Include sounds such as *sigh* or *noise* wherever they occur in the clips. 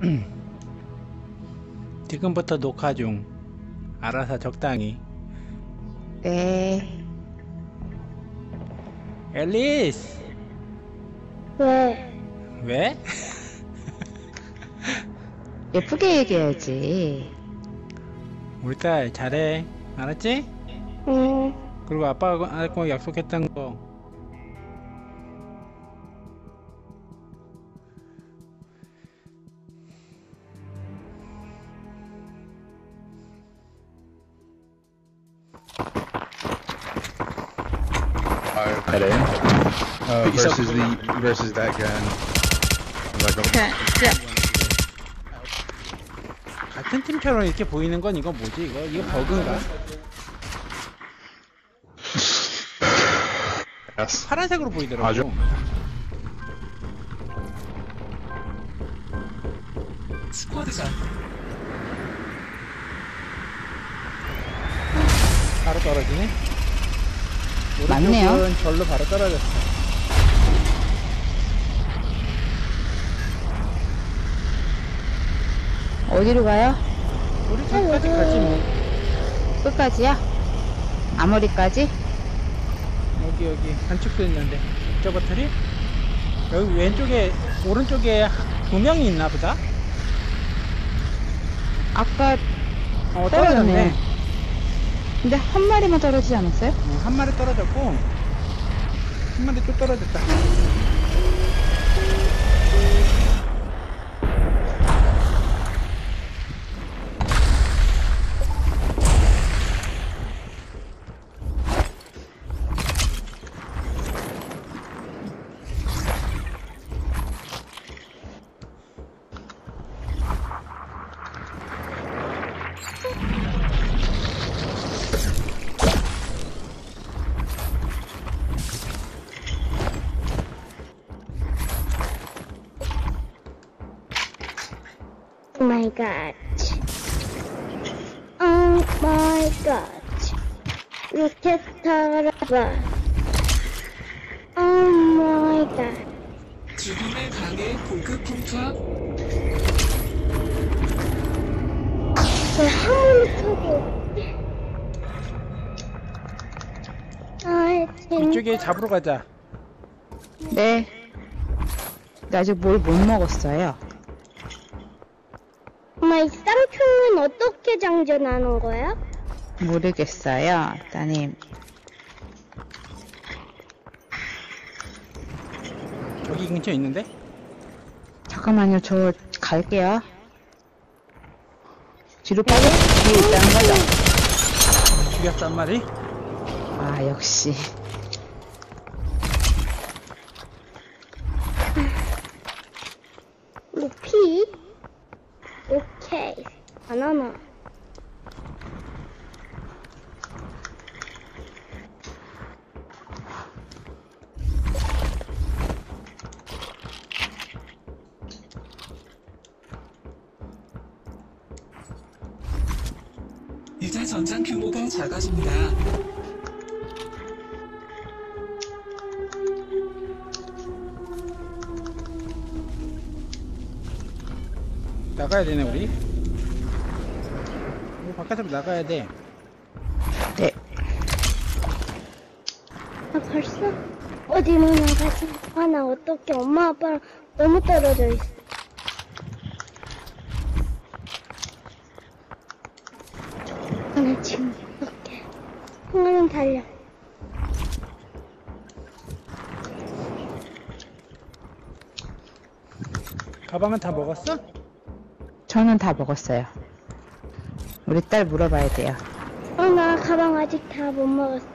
*clears throat* 지금부터 녹화 중. 알아서 적당히. 네. 앨리스! 왜? 왜? *laughs* 예쁘게 얘기해야지. 우리 딸 잘해. 알았지? 응. 그리고 아빠하고 약속했던 거. Versus the versus that gun. 자, 자. 같은 팀처럼 이렇게 보이는 건 이거 뭐지? 이거 이거 버그인가? yes. 파란색으로 보이더라고. 맞아. 스쿼드전 바로 떨어지네. 맞네요. 절로 바로 떨어졌어. 어디로 가요? 우리 집까지 가지 뭐. 끝까지야? 아머리까지? 여기 여기 단축도 있는데 저 버터리? 여기 왼쪽에 오른쪽에 두 명이 있나 보다. 아까 어 떨어졌네. 떨어졌네. 근데 한 마리만 떨어지지 않았어요? 어, 한 마리 떨어졌고 한 마리 또 떨어졌다. My god. Oh my god. 로켓 타라봐. Oh my god. 죽음의 강의 고급 저 타고. 아, 진짜. 이쪽에 잡으러 가자. 네. 근데 아직 뭘 못 먹었어요. 엄마, 이 쌍총은 어떻게 장전하는 거야? 모르겠어요, 따님. 저기 근처에 있는데? 잠깐만요, 저 갈게요. 뒤로 빠져 뒤에 있다는 거죠? 죽였어 한 마리? 아, 역시. 루피? 오케이. 바나나. 이제 전장 규모가 작아집니다. 나가야 되네 우리. 이거 바깥으로 나가야 돼. 네. 아, 벌써? 어디로 나가지? 아, 나 어떡해. 엄마, 아빠랑 너무 떨어져 있어. 아, 나 지금 어떡해. 흥얼은 달려. 가방은 다 먹었어? 저는 다 먹었어요. 우리 딸 물어봐야 돼요. 어, 나 가방 아직 다 못 먹었어.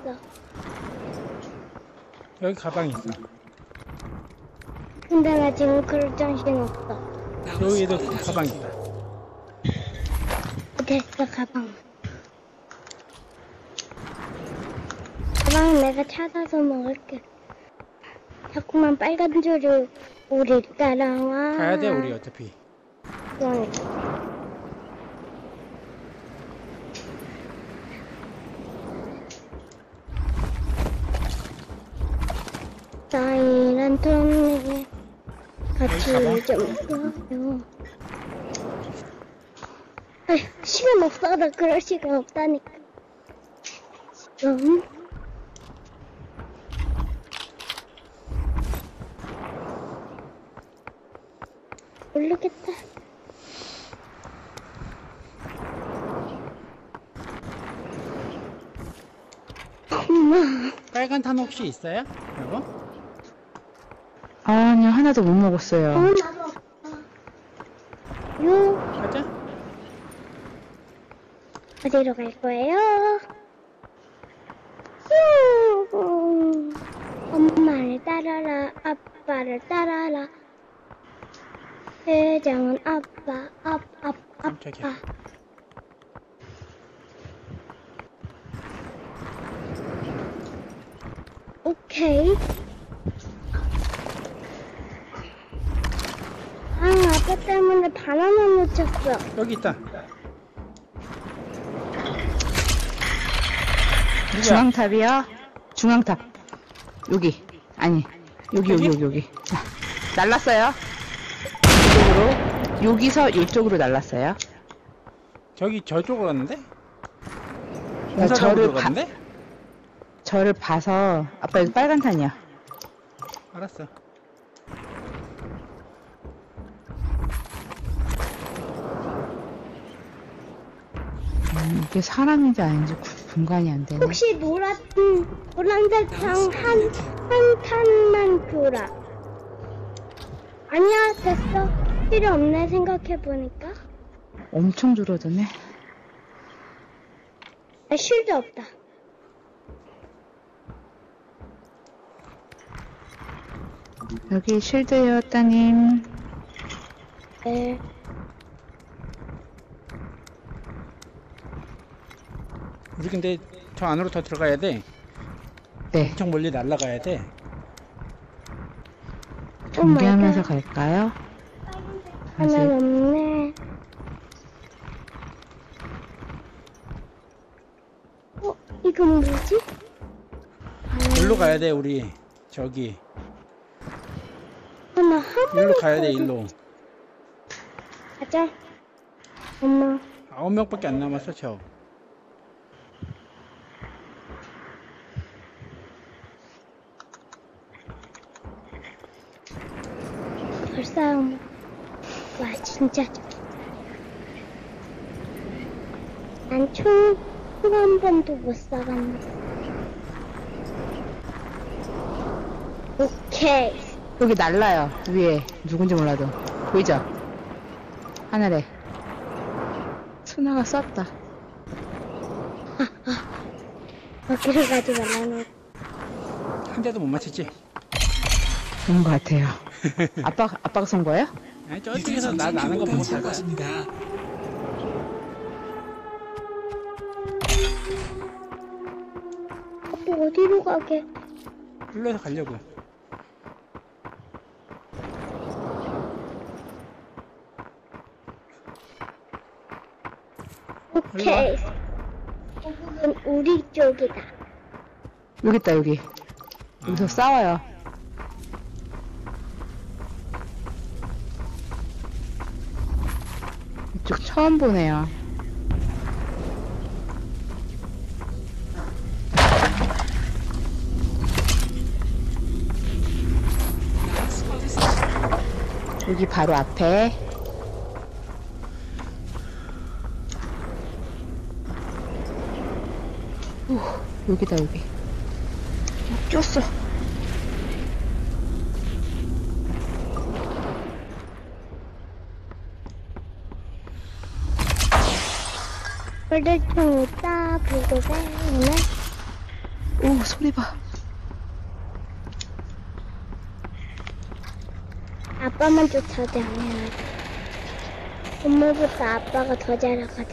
여기 가방 있어. 근데 나 지금 그럴 정신 없어. 여기에도 가방 있다. 됐어, 가방. 가방은 내가 찾아서 먹을게. 자꾸만 빨간 줄을 우리 따라와. 가야 돼 우리 어차피. 그러니까. 나이란 동네 같이 가봐. 좀 있어요. 아휴, 시간 없어. 나 그럴 시간 없다니까. 음. 모르겠다. 엄마. 빨간 탄 혹시 있어요? 여보? 아니요, 하나도 못 먹었어요. 어, 나도 없어. 요, 가자. 어디로 갈 거예요? 요, 엄마를 따라라, 아빠를 따라라. 회장은 아빠, 아, 아, 깜짝이야. 아빠. 오케이. 아, 아빠 때문에 바나나 놓쳤어. 여기 있다. 누구야? 중앙탑이요? 중앙탑. 여기. 아니. 여기, 여기, 여기, 여기. 자, 날랐어요. 이쪽으로. 여기서 이쪽으로 날랐어요. 저기 저쪽으로 갔는데? 야, 공사장으로 저를 봐, 들어갔는데? 저를 봐서, 아빠 여기 빨간 탄이야. 알았어. 음, 이게 사람인지 아닌지 구- 분간이 안 되네. 혹시 노란, 음, 노란색 장 한, 한 칸만 줘라. 아니야, 됐어. 필요 없네, 생각해보니까. 엄청 줄어드네. 아, 쉴드 없다. 여기 쉴드요, 따님. 네. 우리 근데 저 안으로 더 들어가야 돼. 네. 엄청 멀리 날아가야 돼. 경계하면서 갓. 갈까요? 하나 없네. 어, 이건 뭐지? 일로 가야 돼, 우리. 저기. 하나 한 일로 가야 돼. 일로. 가자. 엄마. 아홉 명밖에 안 남았어, 저. 벌싸움. 와, 진짜. 난 총, 총한 번도 못 쏴봤네. 오케이. 여기 날라요. 위에. 누군지 몰라도. 보이죠? 하늘에. 수나가 쐈다. 거기로 가지 말라는. 한 대도 못 맞췄지? 그런 것 같아요. 아빠, 아빠가 쏜 거예요? 아니, 이제 저쪽에서 나 나는 거 보고 잘 작아집니다. 아빠 어디로 가게? 일로에서 가려고. 오케이. 거북은 우리 쪽이다. 여기 있다, 여기. 여기서 싸워요. 이쪽 처음 보네요. 여기 바로 앞에. 오, 여기다, 여기. 어, 꼈어. 오, 소리 봐. 아빠만 쫓아다녀야 돼. 엄마보다 아빠가 더 잘하거든.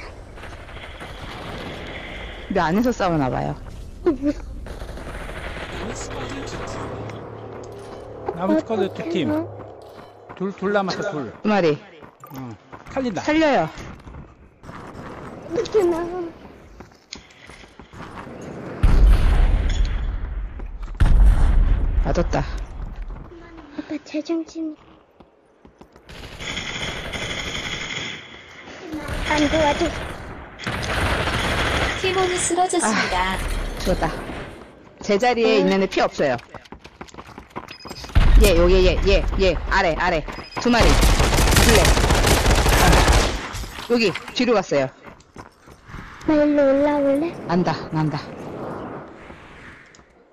근데 안에서 싸우나 봐요. 어, 뭐, 남은 스쿼드 두 팀. 나무 스쿼드 두 팀. 어떡해요? 둘, 둘 남았어, 둘. 두 마리. 어. 살린다. 살려요. 어떻게 나가? 맞았다. 아빠 제정신이. 안 도와줘. 팀원이 쓰러졌습니다. 죽었다. 제자리에 있는 애 피 없어요. 얘, 요, 얘, 얘, 얘, 얘, 아래, 아래. 두 마리. 블랙. 어. 여기, 뒤로 갔어요. 나 일로 올라올래? 난다, 난다.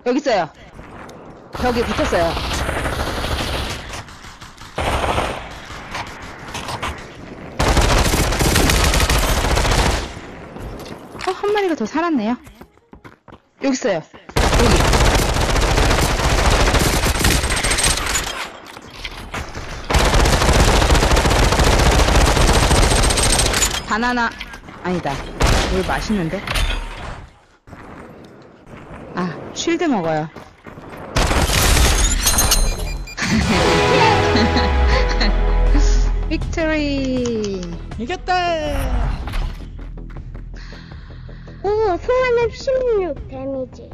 여기 있어요. 벽에 붙었어요. 어, 한 마리가 더 살았네요. 여기 있어요. 여기. 바나나, 아니다. 물 맛있는데? 아, 쉴드 먹어요. *laughs* 빅토리. 이겼다. 오, 송하늘 16 데미지.